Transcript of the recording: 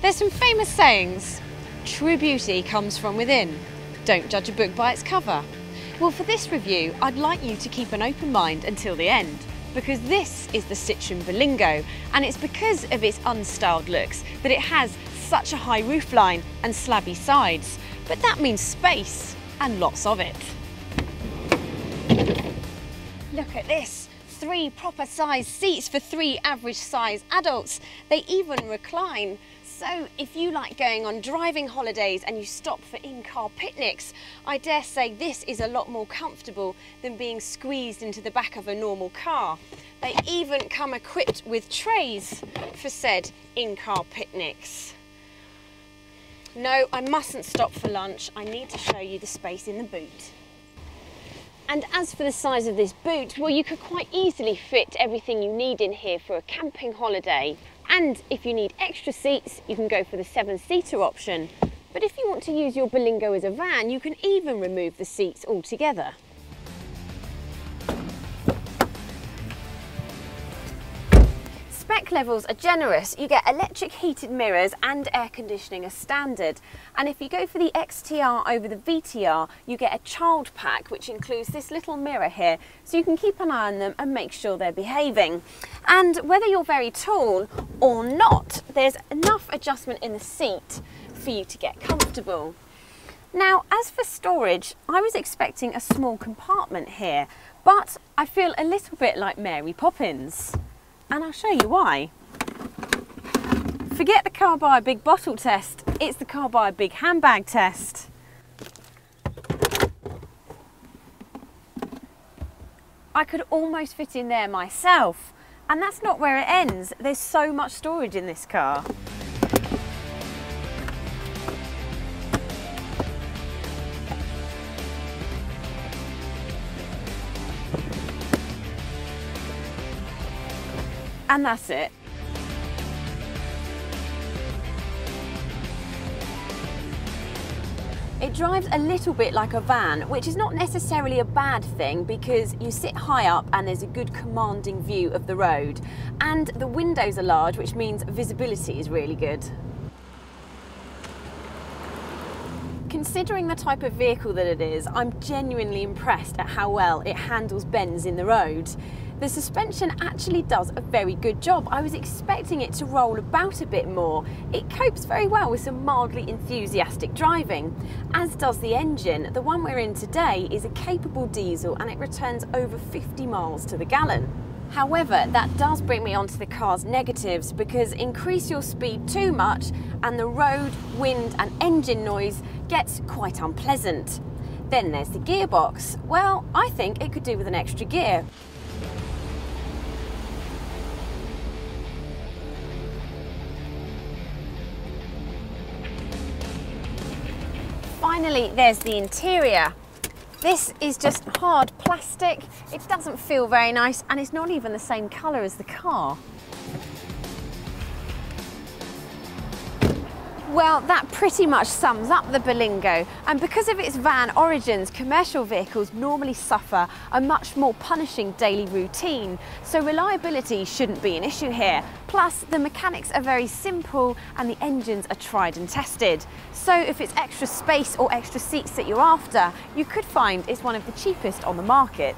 There's some famous sayings. True beauty comes from within. Don't judge a book by its cover. Well, for this review, I'd like you to keep an open mind until the end because this is the Citroen Berlingo and it's because of its unstyled looks that it has such a high roofline and slabby sides. But that means space and lots of it. Look at this. Three proper size seats for three average size adults. They even recline. So if you like going on driving holidays and you stop for in-car picnics, I dare say this is a lot more comfortable than being squeezed into the back of a normal car. They even come equipped with trays for said in-car picnics. No, I mustn't stop for lunch. I need to show you the space in the boot. And as for the size of this boot, well, you could quite easily fit everything you need in here for a camping holiday. And if you need extra seats, you can go for the seven-seater option. But if you want to use your Berlingo as a van, you can even remove the seats altogether. Levels are generous. You get electric heated mirrors and air conditioning as standard. And if you go for the XTR over the VTR, you get a child pack, which includes this little mirror here. So you can keep an eye on them and make sure they're behaving. And whether you're very tall or not, there's enough adjustment in the seat for you to get comfortable. Now, as for storage, I was expecting a small compartment here, but I feel a little bit like Mary Poppins and I'll show you why. Forget the car by a big bottle test, it's the car by a big handbag test. I could almost fit in there myself. And that's not where it ends. There's so much storage in this car. And that's it. It drives a little bit like a van, which is not necessarily a bad thing because you sit high up and there's a good commanding view of the road. And the windows are large, which means visibility is really good. Considering the type of vehicle that it is, I'm genuinely impressed at how well it handles bends in the road. The suspension actually does a very good job. I was expecting it to roll about a bit more. It copes very well with some mildly enthusiastic driving, as does the engine. The one we're in today is a capable diesel and it returns over 50 miles to the gallon. However, that does bring me onto the car's negatives because increase your speed too much and the road, wind and engine noise gets quite unpleasant. Then there's the gearbox. Well, I think it could do with an extra gear. Finally, there's the interior. This is just hard plastic. It doesn't feel very nice and it's not even the same colour as the car. Well, that pretty much sums up the Berlingo. And because of its van origins, commercial vehicles normally suffer a much more punishing daily routine. So reliability shouldn't be an issue here. Plus, the mechanics are very simple and the engines are tried and tested. So if it's extra space or extra seats that you're after, you could find it's one of the cheapest on the market.